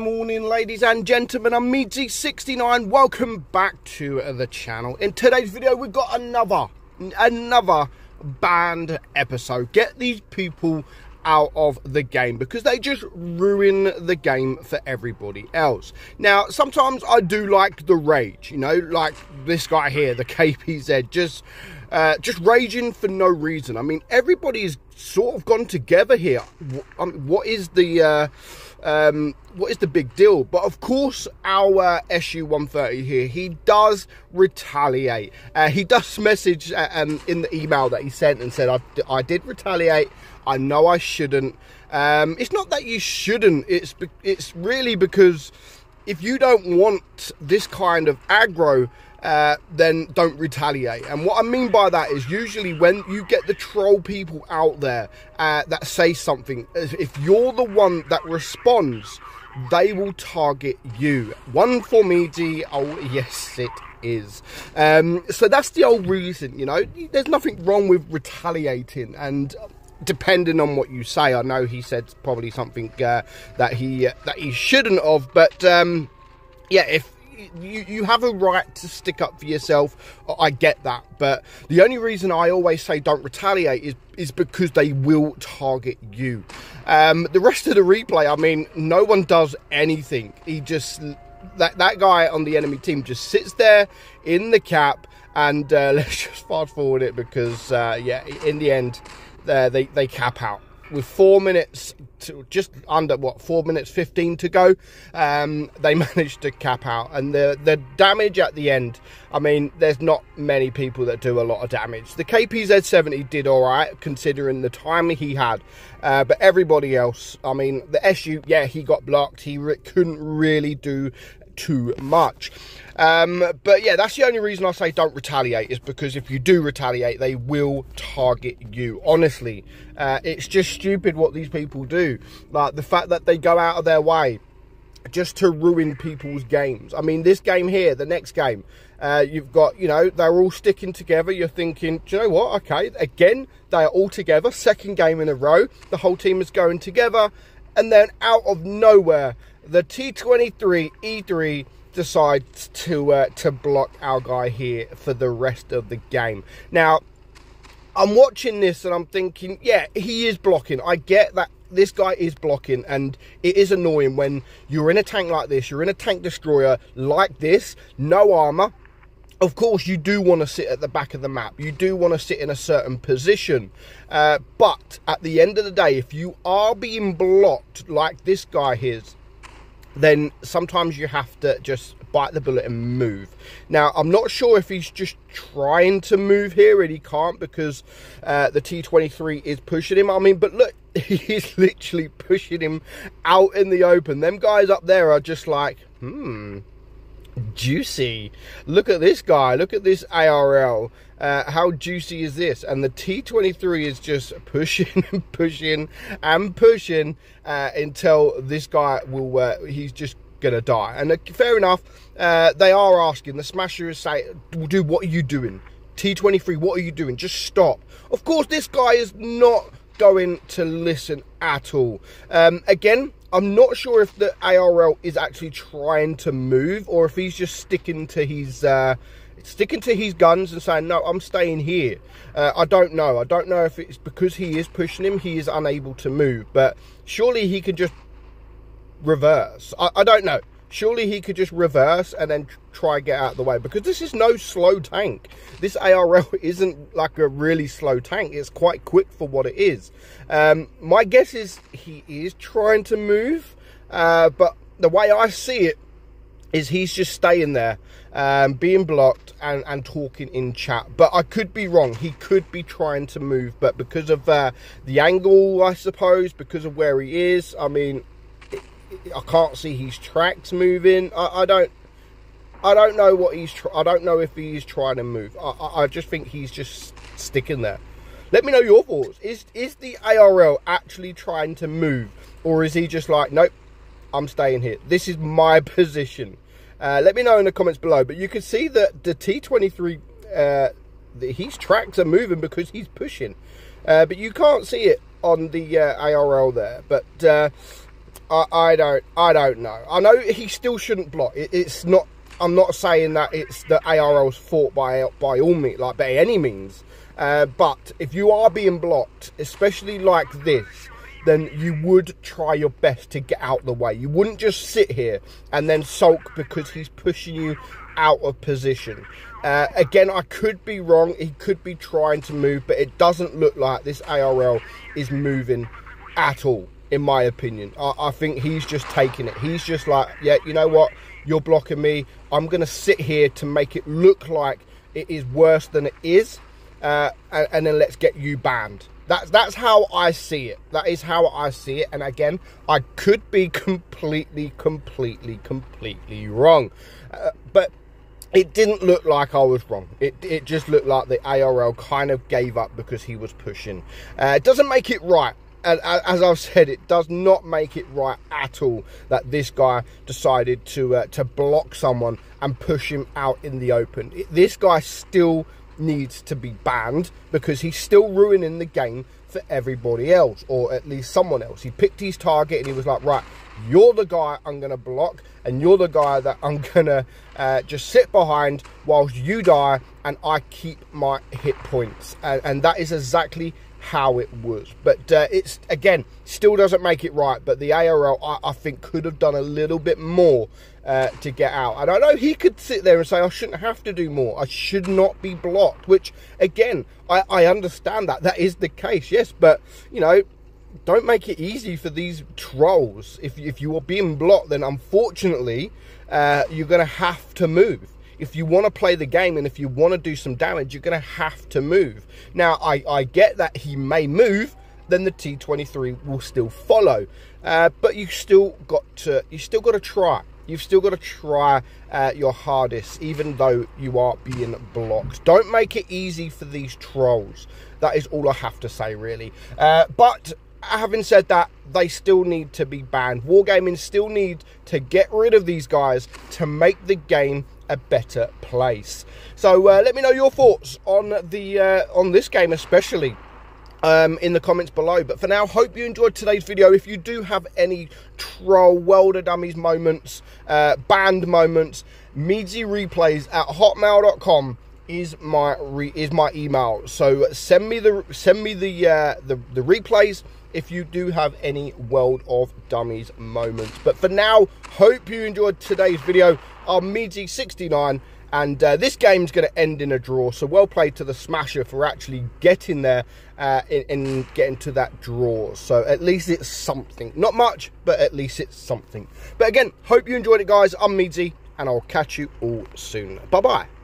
morning, ladies and gentlemen. I'm Meadsy69. Welcome back to the channel. In today's video, we've got another, another banned episode. Get these people out of the game because they just ruin the game for everybody else. Now, sometimes I do like the rage, you know, like this guy here, the KPZ, just uh, just raging for no reason. I mean, everybody's sort of gone together here. what is the uh, um, what is the big deal? But of course, our SU 130 here, he does retaliate. Uh, he does message uh, um, in the email that he sent and said, I, I did retaliate. I know I shouldn't. Um, it's not that you shouldn't. It's it's really because if you don't want this kind of aggro uh, then don't retaliate. And what I mean by that is usually when you get the troll people out there uh, that say something, if you're the one that responds, they will target you. One for me, D. Oh, yes, it is. Um, so that's the old reason, you know. There's nothing wrong with retaliating and depending on what you say i know he said probably something uh, that he uh, that he shouldn't have but um, yeah if you, you have a right to stick up for yourself. I get that. But the only reason I always say don't retaliate is, is because they will target you. Um, the rest of the replay, I mean, no one does anything. He just, that, that guy on the enemy team just sits there in the cap. And uh, let's just fast forward it because, uh, yeah, in the end, uh, they, they cap out. With four minutes to just under what four minutes 15 to go um, they managed to cap out. And the the damage at the end i mean there's not many people that do a lot of damage. The kpz70 did all right considering the time he had. Uh, but everybody else i mean the su yeah he got blocked. He re couldn't really do too much. Um, but yeah, that's the only reason I say don't retaliate is because if you do retaliate, they will target you. Honestly, uh, it's just stupid what these people do. Like the fact that they go out of their way just to ruin people's games. I mean, this game here, the next game, uh, you've got, you know, they're all sticking together. You're thinking, do you know what? Okay, again, they are all together. Second game in a row. The whole team is going together. And then out of nowhere, the T23 E3 decides to uh, to block our guy here for the rest of the game. Now, I'm watching this and I'm thinking, yeah, he is blocking. I get that this guy is blocking and it is annoying when you're in a tank like this, you're in a tank destroyer like this, no armor. Of course, you do want to sit at the back of the map. You do want to sit in a certain position. Uh, but at the end of the day, if you are being blocked like this guy is, then sometimes you have to just bite the bullet and move. Now, I'm not sure if he's just trying to move here and he can't because uh, the T23 is pushing him. I mean, but look, he's literally pushing him out in the open. Them guys up there are just like, hmm, juicy. Look at this guy. Look at this ARL. Uh, how juicy is this? And the T23 is just pushing and pushing and pushing uh, until this guy will, uh, he's just going to die. And uh, fair enough, uh, they are asking. The Smasher is saying, dude, what are you doing? T23, what are you doing? Just stop. Of course, this guy is not going to listen at all. Um, again, I'm not sure if the ARL is actually trying to move or if he's just sticking to his uh, sticking to his guns and saying, no, I'm staying here. Uh, I don't know. I don't know if it's because he is pushing him, he is unable to move. But surely he could just reverse. I, I don't know. Surely he could just reverse and then try get out of the way because this is no slow tank. This ARL isn't like a really slow tank. It's quite quick for what it is. Um, my guess is he is trying to move, uh, but the way I see it is he's just staying there, um, being blocked and, and talking in chat. But I could be wrong. He could be trying to move, but because of uh, the angle, I suppose, because of where he is, I mean, I can't see his tracks moving. I, I don't. I don't know what he's. I don't know if he's trying to move. I, I, I just think he's just sticking there. Let me know your thoughts. Is is the ARL actually trying to move, or is he just like, nope, I'm staying here. This is my position. Uh, let me know in the comments below. But you can see that the T23, uh, the, his tracks are moving because he's pushing. Uh, but you can't see it on the uh, ARL there. But uh, I, I don't I don't know. I know he still shouldn't block. It, it's not. I'm not saying that it's the ARL's fault by by all means, like by any means. Uh, but if you are being blocked, especially like this, then you would try your best to get out the way. You wouldn't just sit here and then sulk because he's pushing you out of position. Uh, again, I could be wrong. He could be trying to move, but it doesn't look like this ARL is moving at all, in my opinion. I, I think he's just taking it. He's just like, yeah, you know what? You're blocking me. I'm going to sit here to make it look like it is worse than it is uh, and, and then let's get you banned. That's that's how I see it. That is how I see it. And again, I could be completely, completely, completely wrong, uh, but it didn't look like I was wrong. It it just looked like the ARL kind of gave up because he was pushing. Uh, it doesn't make it right. As I've said, it does not make it right at all that this guy decided to uh, to block someone and push him out in the open. This guy still needs to be banned because he's still ruining the game for everybody else, or at least someone else. He picked his target and he was like, right, you're the guy I'm going to block, and you're the guy that I'm going to uh, just sit behind whilst you die, and I keep my hit points. And, and that is exactly how it was. But uh, it's, again, still doesn't make it right, but the ARL, I, I think, could have done a little bit more uh, to get out. And I know he could sit there and say, I shouldn't have to do more. I should not be blocked, which, again, I, I understand that. That is the case, yes. But, you know, don't make it easy for these trolls. If, if you are being blocked, then unfortunately, uh, you're going to have to move. If you want to play the game and if you want to do some damage, you're going to have to move. Now, I, I get that he may move, then the T23 will still follow. Uh, but you still got to you still got to try. You've still got to try uh, your hardest, even though you are being blocked. Don't make it easy for these trolls. That is all I have to say, really. Uh, but having said that, they still need to be banned. Wargaming still need to get rid of these guys to make the game a better place. So uh, let me know your thoughts on the uh, on this game, especially um, in the comments below. But for now, hope you enjoyed today's video. If you do have any troll welder dummies moments, uh, banned moments, Meadsy replays at hotmail.com is my re is my email. So send me the send me the uh, the the replays if you do have any World of Dummies moments. But for now, hope you enjoyed today's video. I'm Meadsy69 and uh, this game's going to end in a draw. So well played to the Smasher for actually getting there uh, and getting to that draw. So at least it's something. Not much, but at least it's something. But again, hope you enjoyed it, guys. I'm Meadsy, and I'll catch you all soon. Bye-bye.